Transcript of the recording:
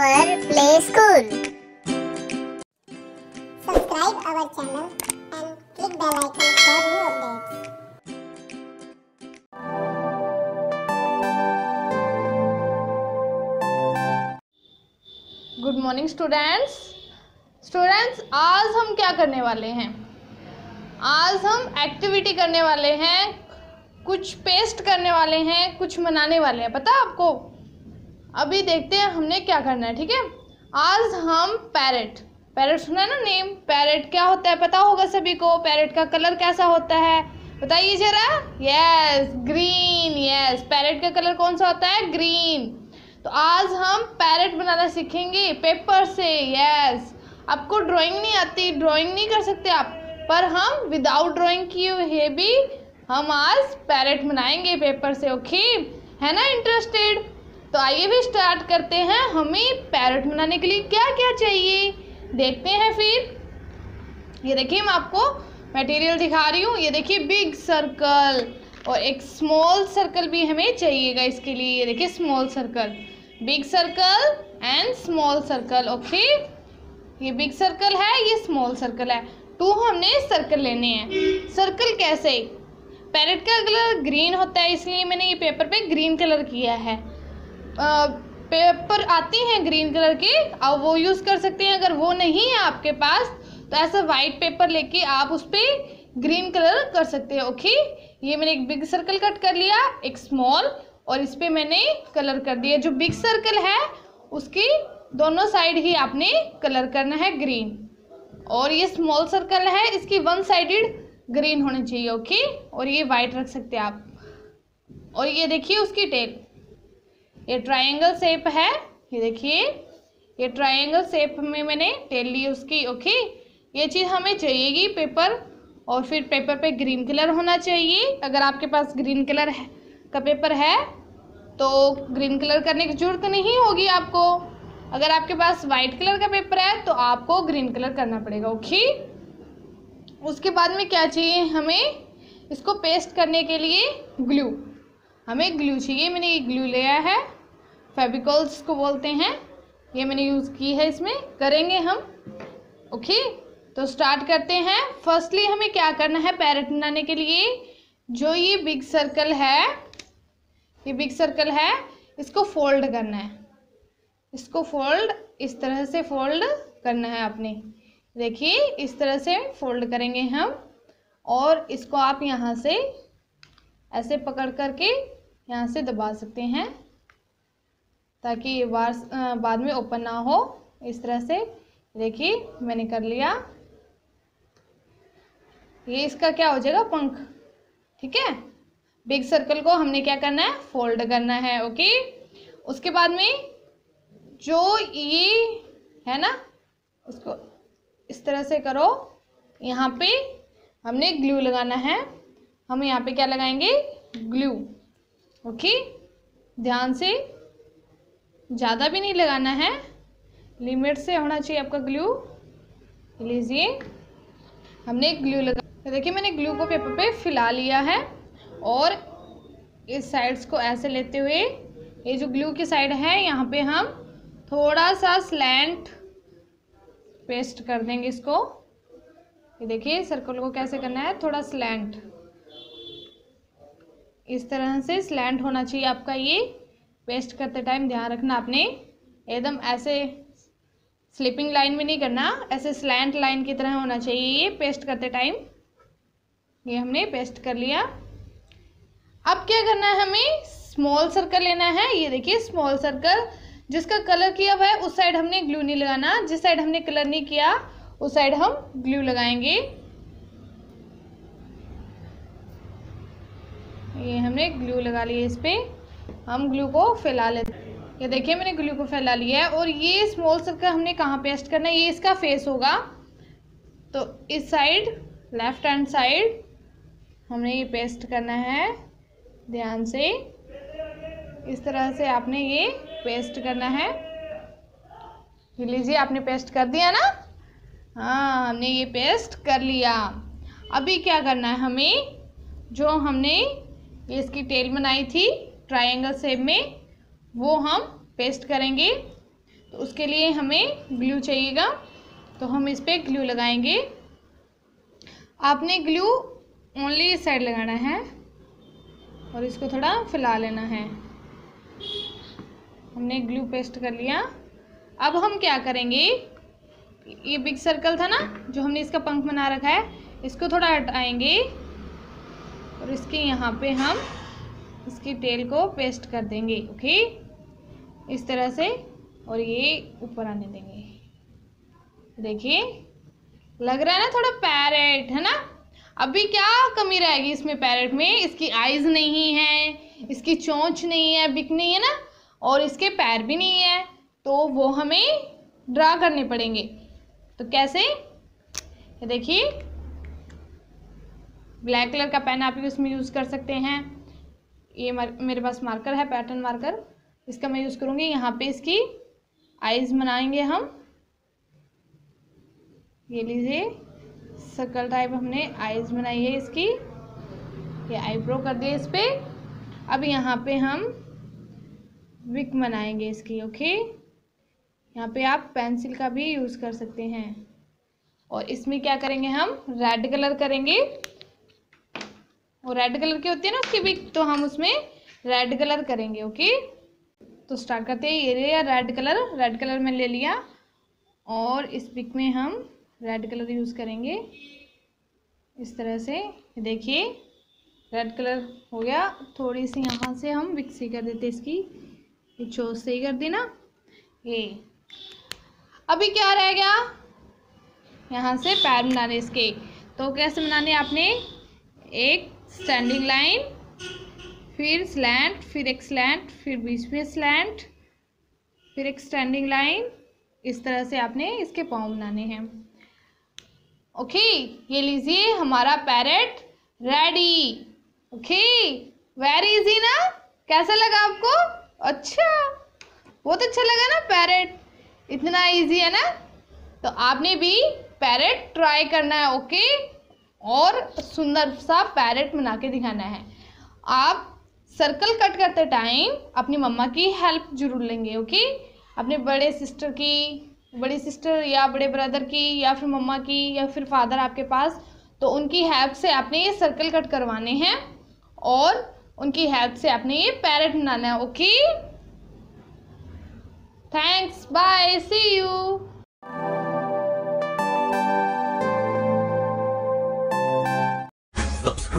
our play school. subscribe our channel and click the icon for new updates. Good morning students students आज हम क्या करने वाले हैं आज हम एक्टिविटी करने वाले हैं कुछ पेस्ट करने वाले हैं कुछ मनाने वाले हैं पता है आपको अभी देखते हैं हमने क्या करना है, ठीक है? आज हम पैरेट पैरेट सुना है ना नेम पैरेट क्या होता है पता होगा सभी को? पैरेट का कलर कैसा होता है? बताइए जरा। यस ग्रीन यस पैरेट का कलर कौन सा होता है? ग्रीन तो आज हम पैरेट बनाना सीखेंगे पेपर से यस आपको ड्राइंग नहीं आती ड्राइंग नहीं कर सकते आप, पर हम विदाउट ड्राइंग किए हुए भी हम आज पैरेट बनाएँगे पेपर से ओके है ना इंटरेस्टेड तो आइए भी स्टार्ट करते हैं। हमें पैरेट बनाने के लिए क्या क्या चाहिए? देखते हैं फिर। ये देखिए, मैं आपको मटेरियल दिखा रही हूँ। ये देखिए बिग सर्कल और एक स्मॉल सर्कल भी हमें चाहिएगा इसके लिए। ये देखिए small circle big circle and small circle okay ये बिग सर्कल है, ये स्मॉल सर्कल है। टू हमने सर्कल लेने हैं। सर्कल कैसे? पैरेट का कलर ग्रीन होता है, इसलिए मैंने ये पेपर पे ग्रीन कलर किया है। पेपर आती हैं ग्रीन कलर की, अब वो यूज़ कर सकते हैं, अगर वो नहीं है आपके पास तो ऐसा वाइट पेपर लेके आप उस पर ग्रीन कलर कर सकते हैं ओके ये मैंने एक बिग सर्कल कट कर लिया, एक स्मॉल और इस पर मैंने कलर कर दिया। जो बिग सर्कल है, उसकी दोनों साइड ही आपने कलर करना है ग्रीन और ये स्मॉल सर्कल है, इसकी वन साइडेड ग्रीन होनी चाहिए ओके और ये वाइट रख सकते हैं आप। और ये देखिए उसकी टेल ये ट्राइंगल शेप है, ये देखिए, ये ट्राइंगल शेप में मैंने टेल ली उसकी ओके ये चीज़ हमें चाहिएगी पेपर और फिर पेपर पे ग्रीन कलर होना चाहिए। अगर आपके पास ग्रीन कलर है, का पेपर है तो ग्रीन कलर करने की ज़रूरत नहीं होगी आपको। अगर आपके पास वाइट कलर का पेपर है तो आपको ग्रीन कलर करना पड़ेगा ओके उसके बाद में क्या चाहिए हमें? इसको पेस्ट करने के लिए ग्लू हमें ग्लू चाहिए, मैंने ये ग्लू लिया है। फेबिकॉल्स को बोलते हैं। ये मैंने यूज़ की है इसमें। करेंगे हम। ओके? तो स्टार्ट करते हैं। फर्स्टली हमें क्या करना है? पैरेट बनाने के लिए जो ये बिग सर्कल है, ये बिग सर्कल है, इसको फोल्ड करना है। इसको फोल्ड, इस तरह से फोल्ड करना है आपने। देखिए, इस तरह से फोल्ड करेंगे हम। और इसको आप यहाँ से ऐसे पकड़ करके यहाँ से दबा सकते हैं। ताकि ये बार बाद में ओपन ना हो। इस तरह से देखिए, मैंने कर लिया। ये इसका क्या हो जाएगा? पंख। ठीक है? बिग सर्कल को हमने क्या करना है? फोल्ड करना है, ओके? उसके बाद में जो ये है ना, उसको इस तरह से करो। यहाँ पे हमने ग्लू लगाना है। हम यहाँ पे क्या लगाएँगे? ग्लू। ओके? ध्यान से ज़्यादा भी नहीं लगाना है। लिमिट से होना चाहिए आपका ग्लू। लीजिए। हमने एक ग्लू लगा देखिए, मैंने ग्लू को पेपर पे फैला लिया है और इस साइड्स को ऐसे लेते हुए ये जो ग्लू की साइड है, यहाँ पे हम थोड़ा सा स्लैंट पेस्ट कर देंगे इसको। ये देखिए सर्कल को कैसे करना है? थोड़ा स्लैंट इस तरह से स्लैंट होना चाहिए आपका ये। पेस्ट करते टाइम ध्यान रखना आपने एकदम ऐसे स्लिपिंग लाइन में नहीं करना, ऐसे स्लैंट लाइन की तरह होना चाहिए ये पेस्ट करते टाइम ये हमने पेस्ट कर लिया। अब क्या करना है हमें? स्मॉल सर्कल लेना है। ये देखिए स्मॉल सर्कल जिसका कलर किया हुआ है, उस साइड हमने ग्लू नहीं लगाना। जिस साइड हमने कलर नहीं किया, उस साइड हम ग्लू लगाएँगे। ये हमने ग्लू लगा लिया इस पर हम ग्लू को फैला लेते ये देखिए मैंने ग्लू को फैला लिया है और ये स्मॉल सर्कल हमने कहाँ पेस्ट करना है? ये इसका फेस होगा। तो इस साइड लेफ़्ट हैंड साइड हमने ये पेस्ट करना है। ध्यान से। इस तरह से आपने ये पेस्ट करना है। ये लीजिए, आपने पेस्ट कर दिया ना? हाँ हमने ये पेस्ट कर लिया। अभी क्या करना है हमें? जो हमने ये इसकी टेल बनाई थी ट्रायंगल शेप में वो हम पेस्ट करेंगे। तो उसके लिए हमें ग्लू चाहिएगा। तो हम इस पर ग्लू लगाएँगे। आपने ग्लू ओनली इस साइड लगाना है और इसको थोड़ा फैला लेना है। हमने ग्लू पेस्ट कर लिया। अब हम क्या करेंगे? ये बिग सर्कल था ना, जो हमने इसका पंख बना रखा है, इसको थोड़ा हटाएँगे और इसके यहाँ पे हम इसकी टेल को पेस्ट कर देंगे ओके इस तरह से और ये ऊपर आने देंगे। देखिए, लग रहा है ना थोड़ा पैरेट, है ना? अभी क्या कमी रहेगी इसमें पैरेट में? इसकी आइज़ नहीं है, इसकी चोंच नहीं है, बिक नहीं है ना? और इसके पैर भी नहीं है तो वो हमें ड्रा करने पड़ेंगे। तो कैसे? देखिए ब्लैक कलर का पेन आप उसमें यूज़ कर सकते हैं। ये मेरे पास मार्कर है पैटर्न मार्कर इसका मैं यूज़ करूँगी. यहाँ पे इसकी आइज़ बनाएँगे हम. ये लीजिए. सर्कल टाइप हमने आइज़ बनाई है इसकी. ये आईब्रो कर दिए इस पर अब यहाँ पे हम विक बनाएँगे इसकी ओके यहाँ पे आप पेंसिल का भी यूज़ कर सकते हैं. और इसमें क्या करेंगे हम? रेड कलर करेंगे. और रेड कलर की होती है ना उसकी विक तो हम उसमें रेड कलर करेंगे ओके तो स्टार्ट करते हैं, ये लिया रेड कलर रेड कलर में ले लिया, और इस पिक में हम रेड कलर यूज़ करेंगे। इस तरह से देखिए रेड कलर हो गया, थोड़ी सी यहाँ से हम विक्सी कर देते इसकी, ये चोट सही कर दी ना ये। अभी क्या रह गया? यहाँ से पैर बनाने इसके तो कैसे बनाने आपने? एक स्टैंडिंग लाइन फिर स्लैंट फिर एक स्लैंट फिर बीच में स्लैंट फिर एक स्टैंडिंग लाइन इस तरह से आपने इसके पाँव बनाने हैं। ओके ये लीजिए हमारा parrot ready okay very easy ना? कैसा लगा आपको? अच्छा बहुत अच्छा लगा ना पैरेट इतना इजी है ना? तो आपने भी पैरेट ट्राई करना है ओके और सुंदर सा पैरेट बना के दिखाना है। आप सर्कल कट करते टाइम अपनी मम्मा की हेल्प ज़रूर लेंगे ओके अपने बड़े सिस्टर की, बड़ी सिस्टर या बड़े ब्रदर की, या फिर मम्मा की, या फिर फादर आपके पास तो उनकी हेल्प से आपने ये सर्कल कट करवाने हैं और उनकी हेल्प से आपने ये पैरेट बनाना है okay thanks bye see you